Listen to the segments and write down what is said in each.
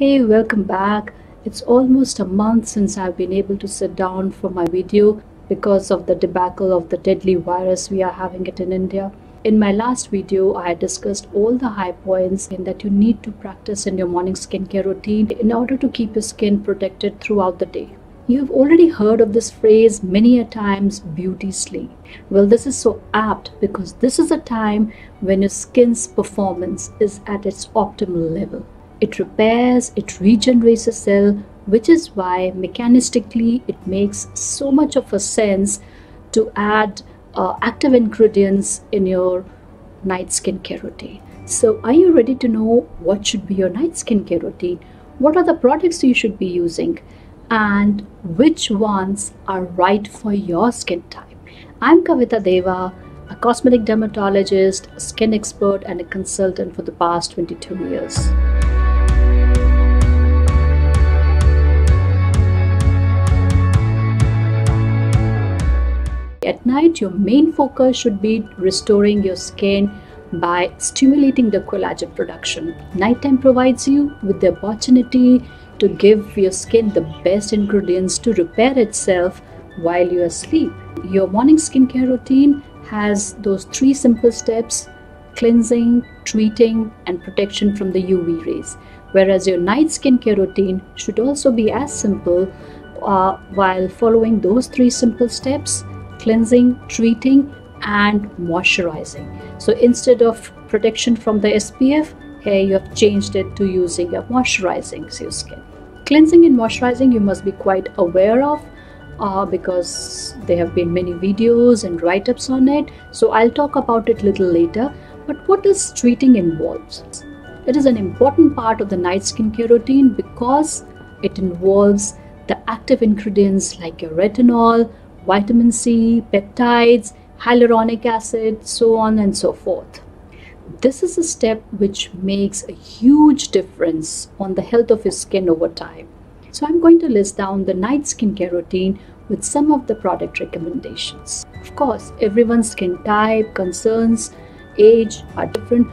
Hey, welcome back. It's almost a month since I've been able to sit down for my video because of the debacle of the deadly virus we are having it in India. In my last video, I discussed all the high points in that you need to practice in your morning skincare routine in order to keep your skin protected throughout the day. You have already heard of this phrase many a times beauty sleep. Well, this is so apt because this is a time when your skin's performance is at its optimal level. It repairs, it regenerates a cell, which is why mechanistically it makes so much of a sense to add uh, active ingredients in your night skincare routine. So, are you ready to know what should be your night skincare routine? What are the products you should be using? and which ones are right for your skin type. I'm Kavita Deva, a cosmetic dermatologist, skin expert, and a consultant for the past 22 years. At night, your main focus should be restoring your skin by stimulating the collagen production. Nighttime provides you with the opportunity to give your skin the best ingredients to repair itself while you are asleep. Your morning skincare routine has those three simple steps cleansing, treating, and protection from the UV rays. Whereas your night skincare routine should also be as simple uh, while following those three simple steps cleansing, treating, and moisturizing. So instead of protection from the SPF, here you have changed it to using a moisturizing your skin. Cleansing and moisturizing you must be quite aware of uh, because there have been many videos and write-ups on it. So I'll talk about it little later. But what does treating involves? It is an important part of the night skincare routine because it involves the active ingredients like your retinol, vitamin C, peptides, hyaluronic acid, so on and so forth. This is a step which makes a huge difference on the health of your skin over time. So I'm going to list down the night skincare routine with some of the product recommendations. Of course, everyone's skin type, concerns, age are different,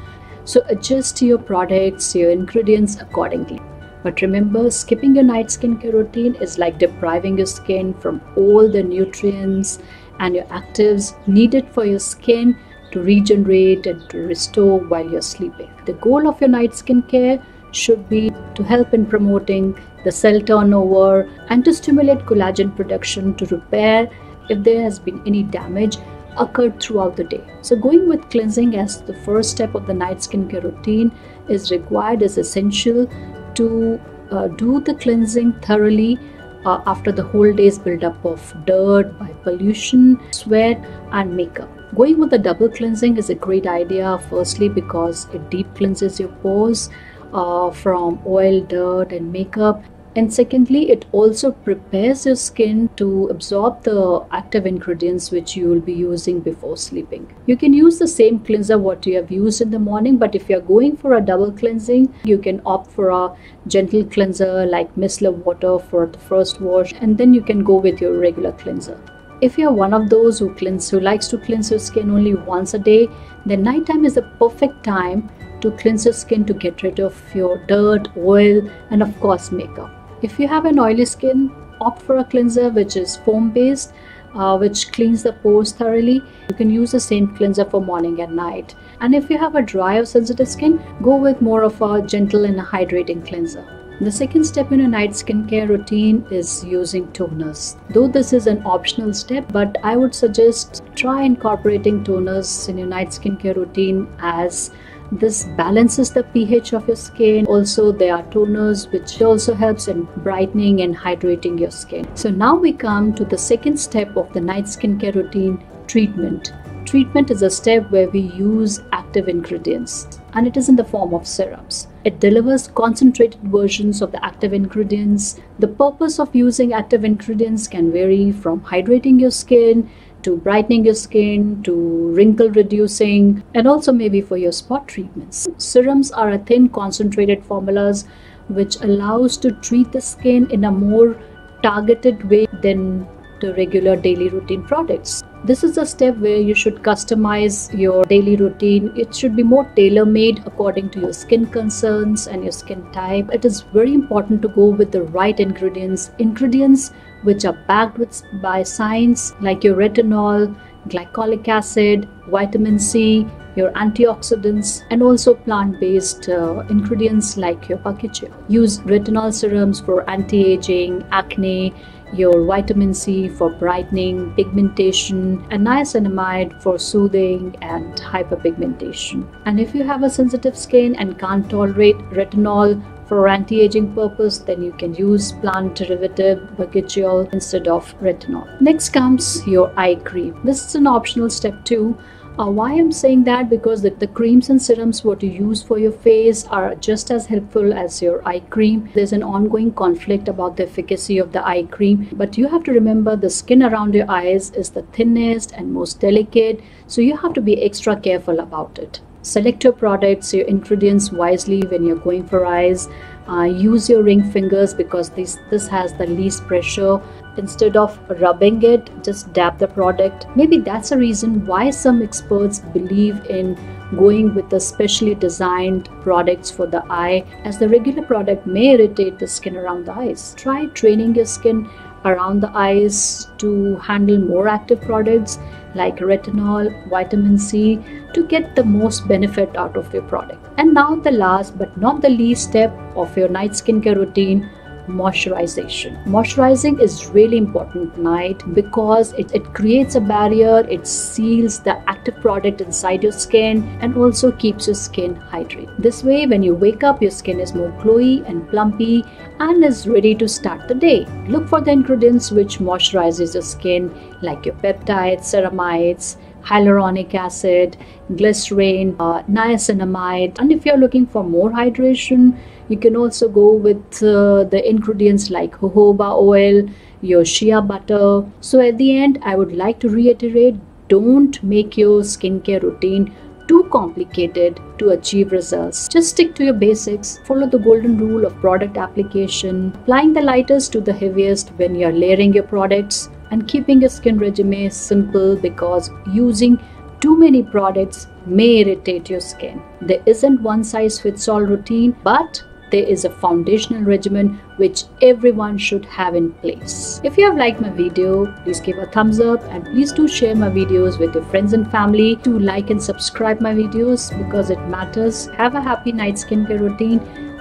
so adjust your products, your ingredients accordingly. But remember, skipping your night skincare routine is like depriving your skin from all the nutrients and your actives needed for your skin to regenerate and to restore while you're sleeping. The goal of your night skincare should be to help in promoting the cell turnover and to stimulate collagen production to repair if there has been any damage occurred throughout the day. So going with cleansing as the first step of the night skincare routine is required is essential to uh, do the cleansing thoroughly uh, after the whole day's buildup of dirt by pollution, sweat, and makeup. Going with the double cleansing is a great idea, firstly, because it deep cleanses your pores uh, from oil, dirt, and makeup. And secondly, it also prepares your skin to absorb the active ingredients which you will be using before sleeping. You can use the same cleanser what you have used in the morning, but if you're going for a double cleansing, you can opt for a gentle cleanser like micellar water for the first wash, and then you can go with your regular cleanser. If you're one of those who cleanse who likes to cleanse your skin only once a day, then nighttime is the perfect time to cleanse your skin to get rid of your dirt, oil, and of course makeup. If you have an oily skin, opt for a cleanser which is foam based, uh, which cleans the pores thoroughly. You can use the same cleanser for morning and night. And if you have a dry or sensitive skin, go with more of a gentle and a hydrating cleanser. The second step in a night skincare routine is using toners. Though this is an optional step, but I would suggest try incorporating toners in your night skincare routine as this balances the pH of your skin. Also, there are toners which also helps in brightening and hydrating your skin. So now we come to the second step of the night skincare routine, treatment. Treatment is a step where we use active ingredients and it is in the form of serums. It delivers concentrated versions of the active ingredients. The purpose of using active ingredients can vary from hydrating your skin to brightening your skin to wrinkle reducing and also maybe for your spot treatments. Serums are a thin concentrated formulas which allows to treat the skin in a more targeted way than the regular daily routine products. This is a step where you should customize your daily routine. It should be more tailor made according to your skin concerns and your skin type. It is very important to go with the right ingredients. Ingredients which are backed with by science like your retinol, glycolic acid, vitamin C, your antioxidants, and also plant based uh, ingredients like your pakicha. Use retinol serums for anti aging, acne, your vitamin C for brightening, pigmentation, and niacinamide for soothing and hyperpigmentation. And if you have a sensitive skin and can't tolerate retinol, for anti-aging purpose then you can use plant derivative bakuchiol instead of retinol next comes your eye cream this is an optional step too uh, why I'm saying that because the, the creams and serums what you use for your face are just as helpful as your eye cream. There's an ongoing conflict about the efficacy of the eye cream, but you have to remember the skin around your eyes is the thinnest and most delicate, so you have to be extra careful about it. Select your products, your ingredients wisely when you're going for eyes. Uh, use your ring fingers because this this has the least pressure instead of rubbing it just dab the product maybe that's a reason why some experts believe in going with the specially designed products for the eye as the regular product may irritate the skin around the eyes try training your skin around the eyes to handle more active products like retinol, vitamin C to get the most benefit out of your product. And now the last but not the least step of your night skincare routine moisturization. Moisturizing is really important at night because it, it creates a barrier, it seals the active product inside your skin and also keeps your skin hydrated. This way, when you wake up, your skin is more glowy and plumpy and is ready to start the day. Look for the ingredients which moisturizes your skin like your peptides, ceramides, hyaluronic acid, glycerin, uh, niacinamide. And if you're looking for more hydration, you can also go with uh, the ingredients like jojoba oil, your shea butter. So at the end, I would like to reiterate don't make your skincare routine too complicated to achieve results. Just stick to your basics, follow the golden rule of product application, applying the lightest to the heaviest when you're layering your products, and keeping your skin regime simple because using too many products may irritate your skin. There isn't one size fits all routine, but there is a foundational regimen which everyone should have in place. If you have liked my video, please give a thumbs up and please do share my videos with your friends and family. Do like and subscribe my videos because it matters. Have a happy night skincare routine.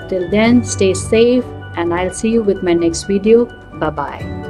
Till then, stay safe and I'll see you with my next video. Bye bye.